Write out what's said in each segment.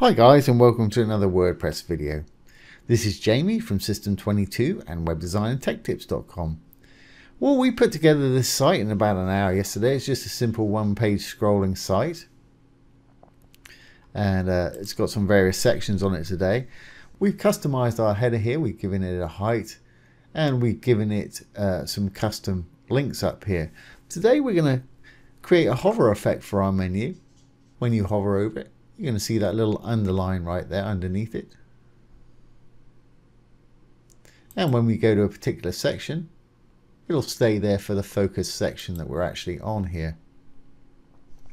Hi guys and welcome to another WordPress video. This is Jamie from System22 and webdesignandtechtips.com. Well, we put together this site in about an hour yesterday. It's just a simple one-page scrolling site. And uh, it's got some various sections on it today. We've customized our header here. We've given it a height and we've given it uh, some custom links up here. Today we're going to create a hover effect for our menu when you hover over it you're going to see that little underline right there underneath it. And when we go to a particular section, it'll stay there for the focus section that we're actually on here.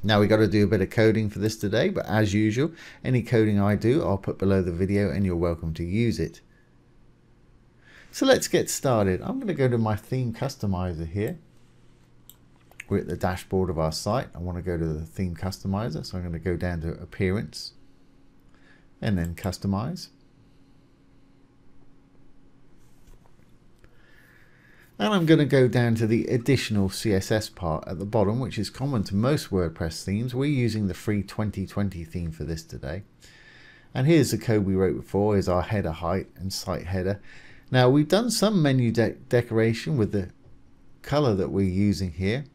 Now we've got to do a bit of coding for this today, but as usual, any coding I do, I'll put below the video and you're welcome to use it. So let's get started. I'm going to go to my theme customizer here we're at the dashboard of our site. I want to go to the theme customizer. So I'm going to go down to appearance and then customize. And I'm going to go down to the additional CSS part at the bottom, which is common to most WordPress themes. We're using the free 2020 theme for this today. And here's the code we wrote before, Here's our header height and site header. Now we've done some menu de decoration with the color that we're using here.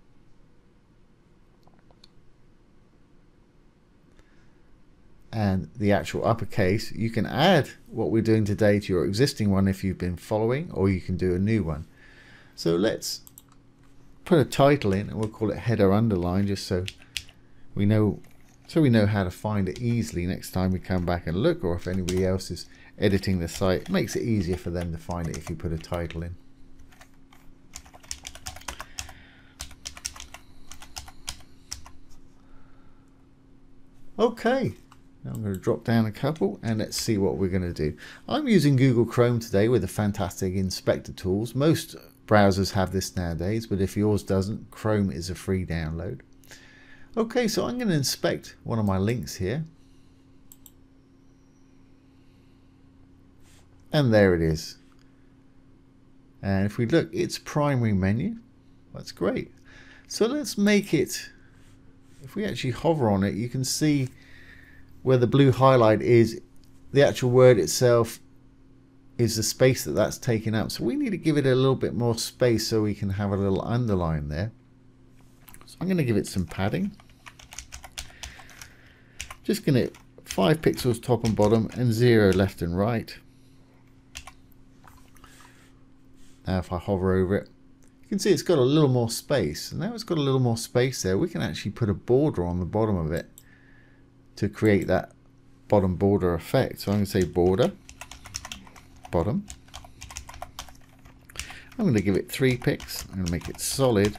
And the actual uppercase, you can add what we're doing today to your existing one if you've been following, or you can do a new one. So let's put a title in and we'll call it header underline just so we know so we know how to find it easily next time we come back and look or if anybody else is editing the site. It makes it easier for them to find it if you put a title in. Okay now I'm going to drop down a couple and let's see what we're going to do. I'm using Google Chrome today with the fantastic inspector tools. Most browsers have this nowadays, but if yours doesn't, Chrome is a free download. Okay, so I'm going to inspect one of my links here. And there it is. And if we look, it's primary menu. That's great. So let's make it, if we actually hover on it, you can see where the blue highlight is the actual word itself is the space that that's taking up. So we need to give it a little bit more space so we can have a little underline there. So I'm going to give it some padding. Just going to 5 pixels top and bottom and 0 left and right. Now if I hover over it, you can see it's got a little more space. And now it's got a little more space there, we can actually put a border on the bottom of it to create that bottom border effect. So I'm going to say border, bottom. I'm going to give it three picks. I'm going to make it solid.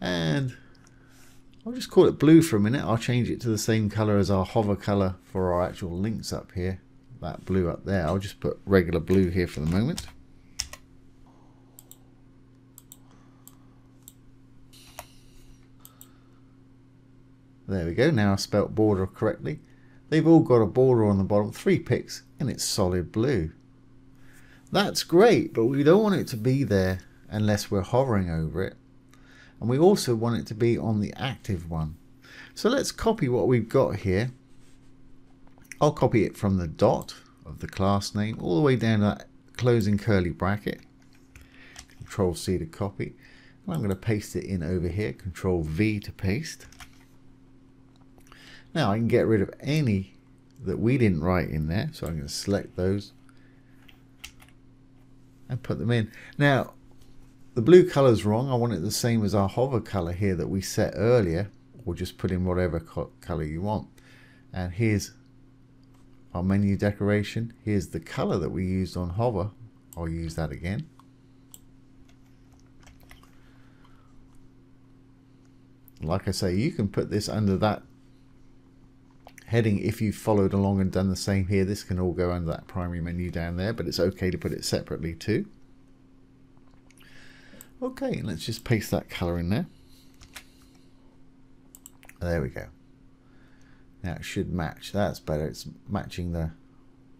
And I'll just call it blue for a minute. I'll change it to the same color as our hover color for our actual links up here. That blue up there. I'll just put regular blue here for the moment. There we go, now I spelt border correctly. They've all got a border on the bottom, three picks, and it's solid blue. That's great, but we don't want it to be there unless we're hovering over it. And we also want it to be on the active one. So let's copy what we've got here. I'll copy it from the dot of the class name all the way down to that closing curly bracket. Control C to copy. And I'm going to paste it in over here. Control V to paste. Now I can get rid of any that we didn't write in there. So I'm going to select those and put them in. Now the blue color is wrong. I want it the same as our hover color here that we set earlier or just put in whatever co color you want. And here's our menu decoration. Here's the color that we used on hover. I'll use that again. Like I say, you can put this under that heading if you've followed along and done the same here this can all go under that primary menu down there but it's okay to put it separately too. Okay let's just paste that color in there. There we go. Now it should match. That's better. It's matching the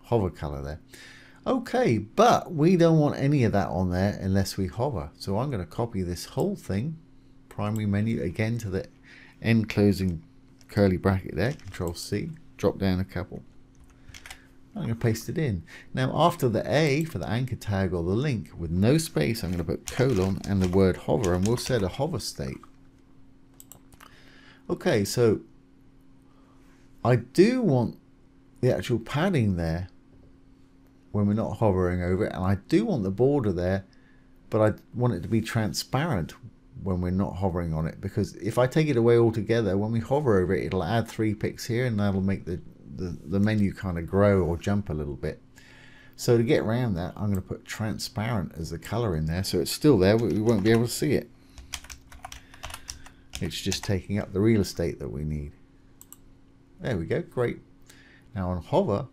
hover color there. Okay but we don't want any of that on there unless we hover. So I'm going to copy this whole thing primary menu again to the end closing curly bracket there, control C, drop down a couple. I'm going to paste it in. Now after the A for the anchor tag or the link with no space, I'm going to put colon and the word hover and we'll set a hover state. Okay, so I do want the actual padding there when we're not hovering over it and I do want the border there but I want it to be transparent when we're not hovering on it because if I take it away altogether when we hover over it it'll add three picks here and that'll make the, the, the menu kind of grow or jump a little bit. So to get around that I'm going to put transparent as the color in there so it's still there but we won't be able to see it. It's just taking up the real estate that we need. There we go great. Now on hover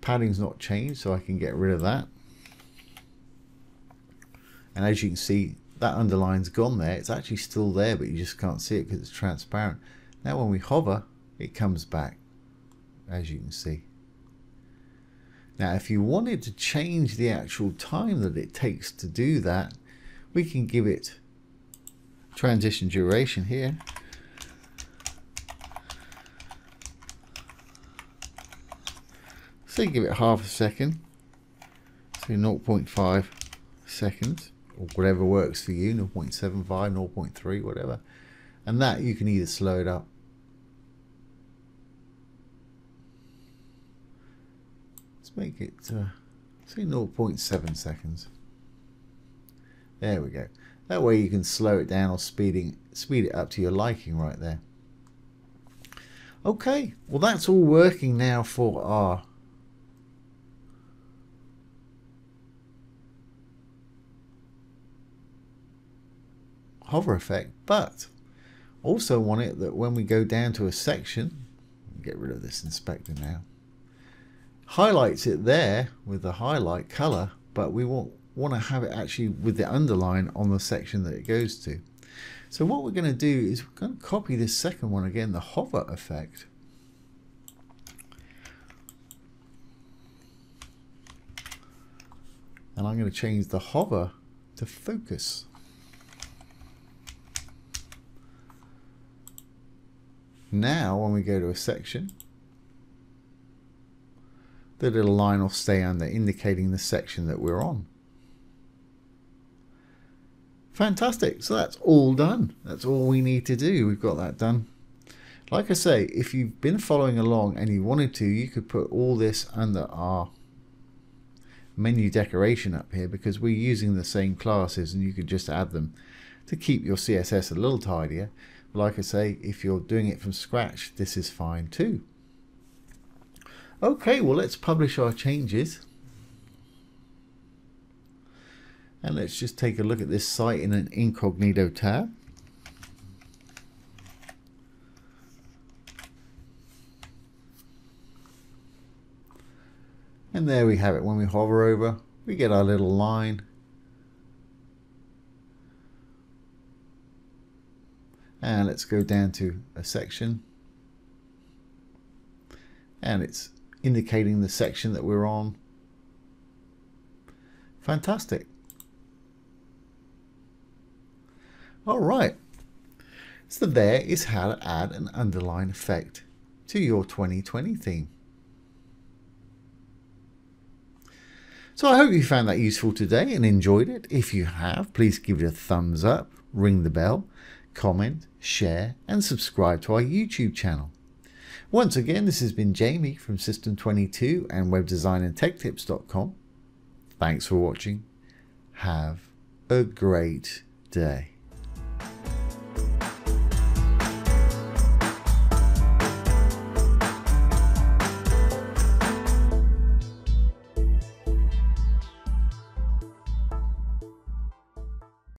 padding's not changed so I can get rid of that. And as you can see that underline's gone there. It's actually still there but you just can't see it because it's transparent. Now when we hover it comes back as you can see. Now if you wanted to change the actual time that it takes to do that we can give it transition duration here. Say give it half a second. So 0.5 seconds whatever works for you 0.75 0.3 whatever. And that you can either slow it up. Let's make it uh, say 0.7 seconds. There we go. That way you can slow it down or speeding speed it up to your liking right there. Okay well that's all working now for our hover effect, but also want it that when we go down to a section, get rid of this inspector now, highlights it there with the highlight color, but we want, want to have it actually with the underline on the section that it goes to. So what we're going to do is we're going to copy this second one again, the hover effect. And I'm going to change the hover to focus. Now, when we go to a section, the little line will stay under, indicating the section that we're on. Fantastic. So that's all done. That's all we need to do. We've got that done. Like I say, if you've been following along and you wanted to, you could put all this under our menu decoration up here because we're using the same classes and you could just add them to keep your CSS a little tidier like I say, if you're doing it from scratch, this is fine too. Okay, well, let's publish our changes. And let's just take a look at this site in an incognito tab. And there we have it. When we hover over, we get our little line and let's go down to a section. And it's indicating the section that we're on. Fantastic. All right. So there is how to add an underline effect to your 2020 theme. So I hope you found that useful today and enjoyed it. If you have, please give it a thumbs up, ring the bell, comment, share, and subscribe to our YouTube channel. Once again, this has been Jamie from System22 and WebDesignAndTechTips.com. Thanks for watching. Have a great day.